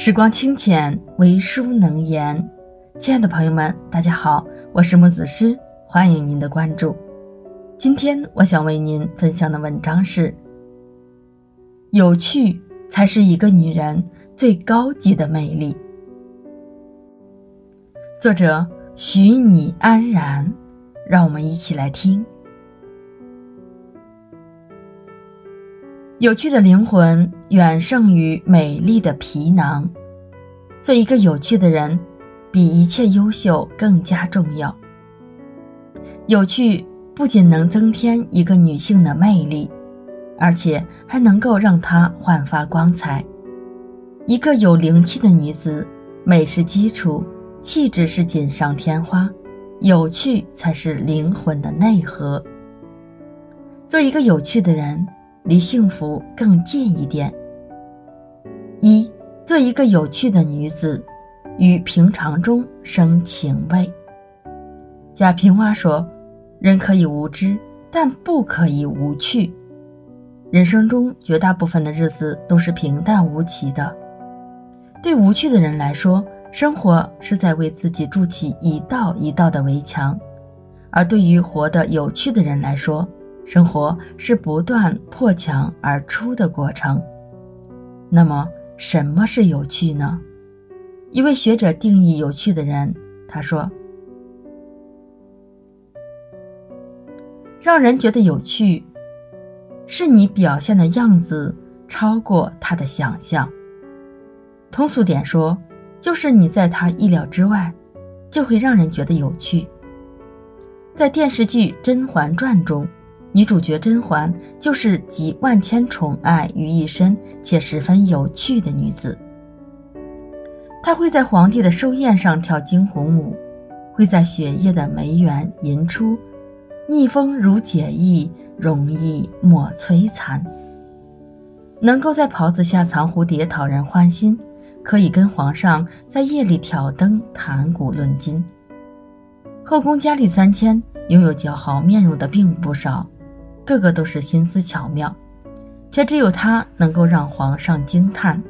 时光清浅，唯书能言。亲爱的朋友们，大家好，我是木子诗，欢迎您的关注。今天我想为您分享的文章是：有趣才是一个女人最高级的魅力。作者许你安然，让我们一起来听。有趣的灵魂远胜于美丽的皮囊。做一个有趣的人，比一切优秀更加重要。有趣不仅能增添一个女性的魅力，而且还能够让她焕发光彩。一个有灵气的女子，美是基础，气质是锦上添花，有趣才是灵魂的内核。做一个有趣的人。离幸福更近一点。一，做一个有趣的女子，于平常中生情味。贾平凹说：“人可以无知，但不可以无趣。人生中绝大部分的日子都是平淡无奇的。对无趣的人来说，生活是在为自己筑起一道一道的围墙；而对于活得有趣的人来说，生活是不断破墙而出的过程。那么，什么是有趣呢？一位学者定义有趣的人，他说：“让人觉得有趣，是你表现的样子超过他的想象。通俗点说，就是你在他意料之外，就会让人觉得有趣。”在电视剧《甄嬛传》中。女主角甄嬛就是集万千宠爱于一身且十分有趣的女子。她会在皇帝的寿宴上跳惊鸿舞，会在雪夜的梅园吟出“逆风如解意，容易莫摧残”。能够在袍子下藏蝴蝶讨人欢心，可以跟皇上在夜里挑灯谈古论今。后宫佳丽三千，拥有姣好面容的并不少。个个都是心思巧妙，却只有她能够让皇上惊叹。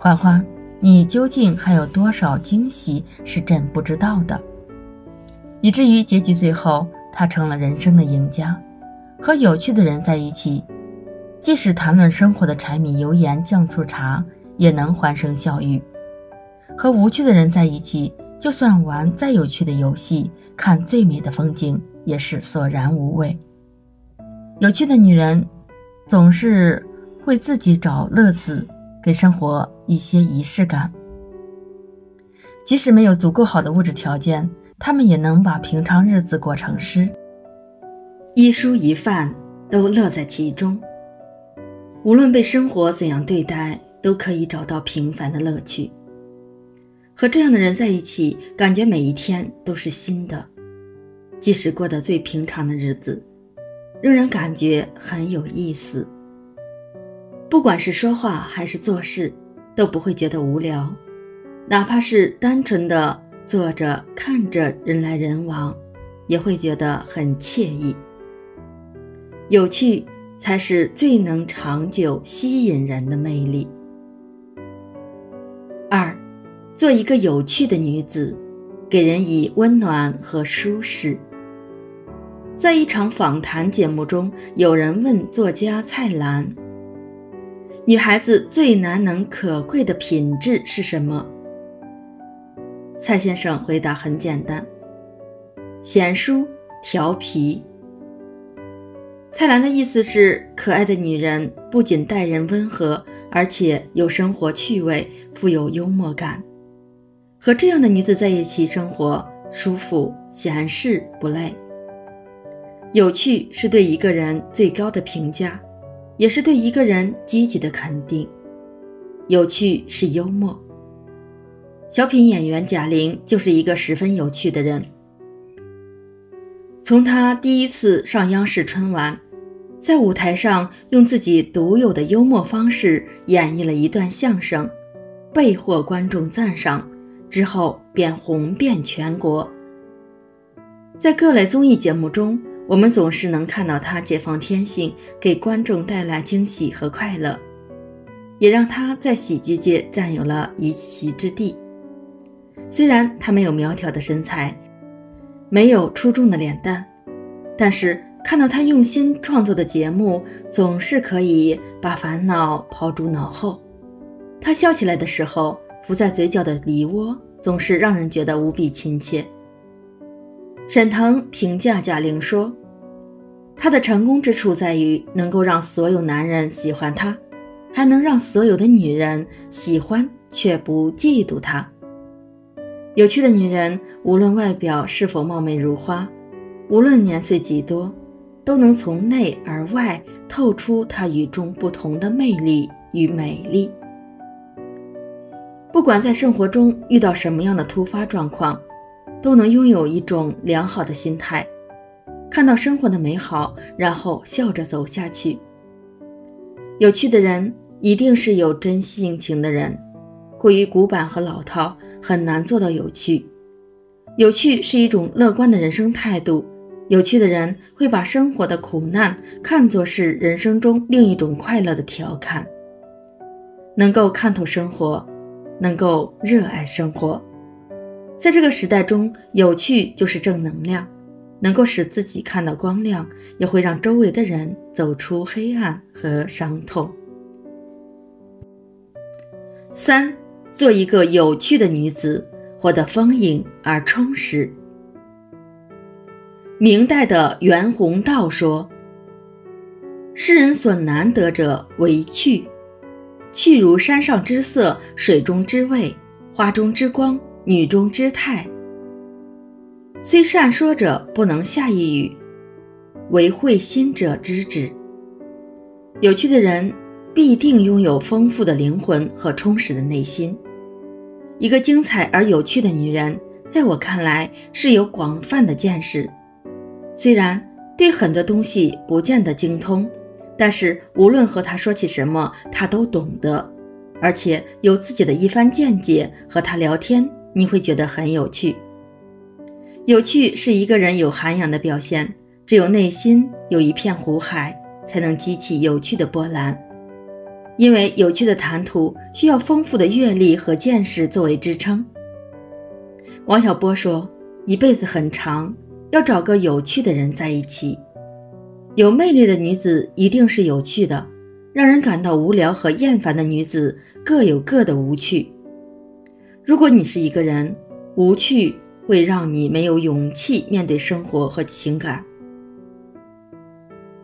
嬛嬛，你究竟还有多少惊喜是朕不知道的？以至于结局最后，她成了人生的赢家。和有趣的人在一起，即使谈论生活的柴米油盐酱醋茶，也能欢声笑语；和无趣的人在一起，就算玩再有趣的游戏，看最美的风景，也是索然无味。有趣的女人，总是会自己找乐子，给生活一些仪式感。即使没有足够好的物质条件，她们也能把平常日子过成诗。一蔬一饭都乐在其中，无论被生活怎样对待，都可以找到平凡的乐趣。和这样的人在一起，感觉每一天都是新的，即使过得最平常的日子。仍然感觉很有意思。不管是说话还是做事，都不会觉得无聊，哪怕是单纯的坐着看着人来人往，也会觉得很惬意。有趣才是最能长久吸引人的魅力。二，做一个有趣的女子，给人以温暖和舒适。在一场访谈节目中，有人问作家蔡澜：“女孩子最难能可贵的品质是什么？”蔡先生回答很简单：“贤淑、调皮。”蔡澜的意思是，可爱的女人不仅待人温和，而且有生活趣味，富有幽默感。和这样的女子在一起生活，舒服、闲适不累。有趣是对一个人最高的评价，也是对一个人积极的肯定。有趣是幽默。小品演员贾玲就是一个十分有趣的人。从她第一次上央视春晚，在舞台上用自己独有的幽默方式演绎了一段相声，被获观众赞赏，之后便红遍全国。在各类综艺节目中。我们总是能看到他解放天性，给观众带来惊喜和快乐。也让他在喜剧界占有了一席之地。虽然他没有苗条的身材，没有出众的脸蛋，但是看到他用心创作的节目，总是可以把烦恼抛诸脑后。他笑起来的时候，浮在嘴角的梨窝总是让人觉得无比亲切。沈腾评价贾玲说：“她的成功之处在于能够让所有男人喜欢她，还能让所有的女人喜欢却不嫉妒她。有趣的女人，无论外表是否貌美如花，无论年岁几多，都能从内而外透出她与众不同的魅力与美丽。不管在生活中遇到什么样的突发状况。”都能拥有一种良好的心态，看到生活的美好，然后笑着走下去。有趣的人一定是有真性情的人，过于古板和老套很难做到有趣。有趣是一种乐观的人生态度，有趣的人会把生活的苦难看作是人生中另一种快乐的调侃，能够看透生活，能够热爱生活。在这个时代中，有趣就是正能量，能够使自己看到光亮，也会让周围的人走出黑暗和伤痛。三，做一个有趣的女子，活得丰盈而充实。明代的袁宏道说：“世人所难得者为趣，趣如山上之色，水中之味，花中之光。”女中之态，虽善说者不能下一语，为会心者知之。有趣的人必定拥有丰富的灵魂和充实的内心。一个精彩而有趣的女人，在我看来是有广泛的见识，虽然对很多东西不见得精通，但是无论和她说起什么，她都懂得，而且有自己的一番见解。和她聊天。你会觉得很有趣。有趣是一个人有涵养的表现。只有内心有一片湖海，才能激起有趣的波澜。因为有趣的谈吐需要丰富的阅历和见识作为支撑。王小波说：“一辈子很长，要找个有趣的人在一起。有魅力的女子一定是有趣的，让人感到无聊和厌烦的女子各有各的无趣。”如果你是一个人，无趣会让你没有勇气面对生活和情感；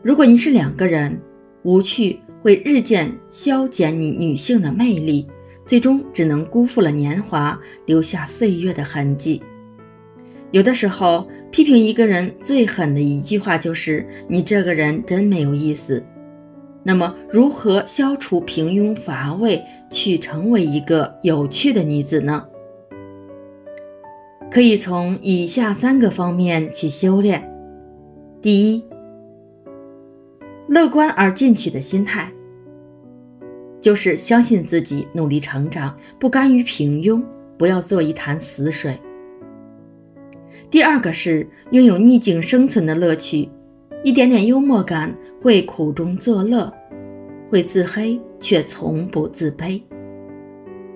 如果你是两个人，无趣会日渐消减你女性的魅力，最终只能辜负了年华，留下岁月的痕迹。有的时候，批评一个人最狠的一句话就是“你这个人真没有意思”。那么，如何消除平庸乏味，去成为一个有趣的女子呢？可以从以下三个方面去修炼：第一，乐观而进取的心态，就是相信自己，努力成长，不甘于平庸，不要做一潭死水。第二个是拥有逆境生存的乐趣，一点点幽默感会苦中作乐。会自黑，却从不自卑。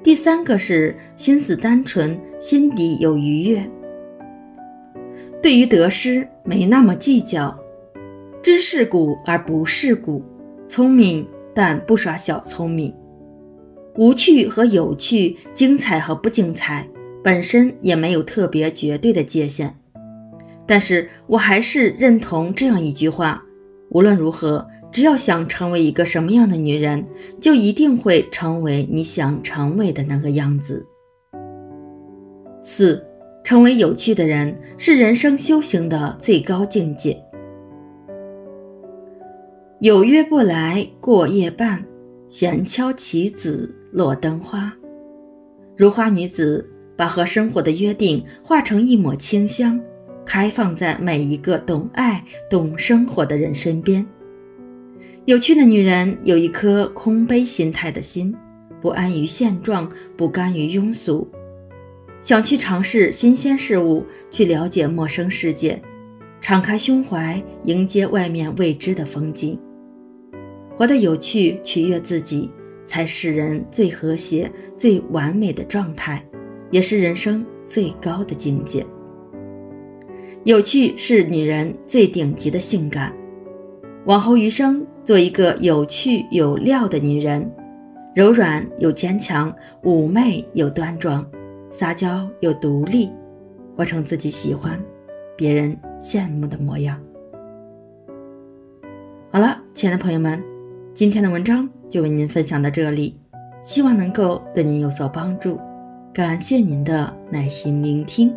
第三个是心思单纯，心底有愉悦，对于得失没那么计较，知世故而不世故，聪明但不耍小聪明。无趣和有趣，精彩和不精彩，本身也没有特别绝对的界限。但是我还是认同这样一句话：无论如何。只要想成为一个什么样的女人，就一定会成为你想成为的那个样子。四，成为有趣的人是人生修行的最高境界。有约不来过夜半，闲敲棋子落灯花。如花女子把和生活的约定化成一抹清香，开放在每一个懂爱、懂生活的人身边。有趣的女人有一颗空杯心态的心，不安于现状，不甘于庸俗，想去尝试新鲜事物，去了解陌生世界，敞开胸怀迎接外面未知的风景，活得有趣，取悦自己，才是人最和谐、最完美的状态，也是人生最高的境界。有趣是女人最顶级的性感。往后余生，做一个有趣有料的女人，柔软又坚强，妩媚又端庄，撒娇又独立，活成自己喜欢、别人羡慕的模样。好了，亲爱的朋友们，今天的文章就为您分享到这里，希望能够对您有所帮助。感谢您的耐心聆听。